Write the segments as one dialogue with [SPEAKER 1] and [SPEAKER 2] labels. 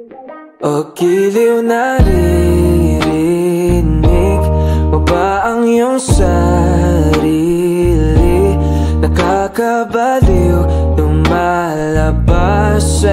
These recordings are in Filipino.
[SPEAKER 1] O giliw naririnig mo ba ang iyong sarili? Nakakabaliw lumalabas sa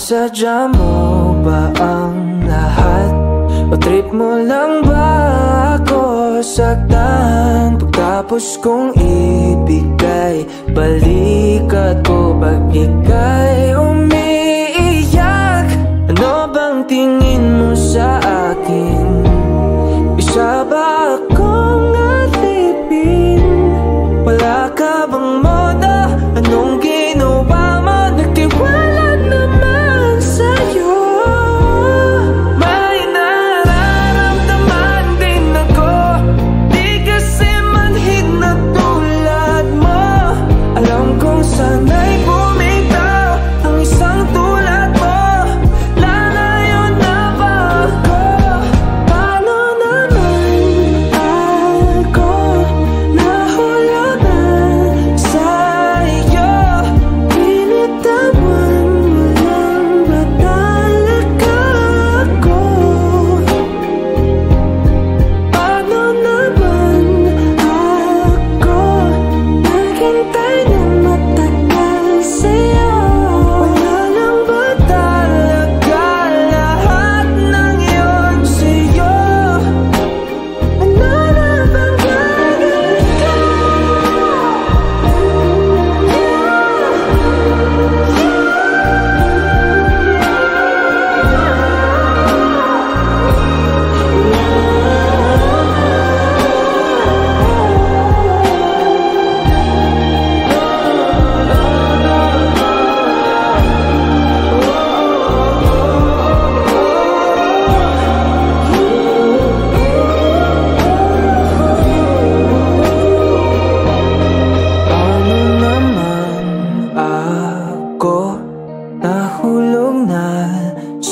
[SPEAKER 1] Sinasadya mo ba ang lahat? O trip mo lang ba ako saktan? Pagkapos kong ibigay Balikat ko pag ika'y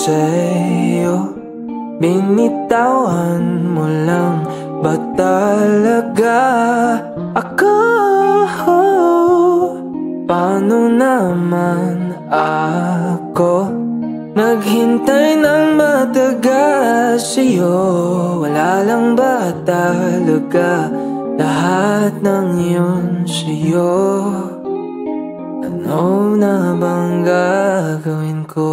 [SPEAKER 1] sa'yo Binitawan mo lang ba talaga ako? Paano naman ako? Naghintay ng matagal sa'yo Wala lang ba talaga lahat ng yun sa'yo? Ano na bang gagawin ko?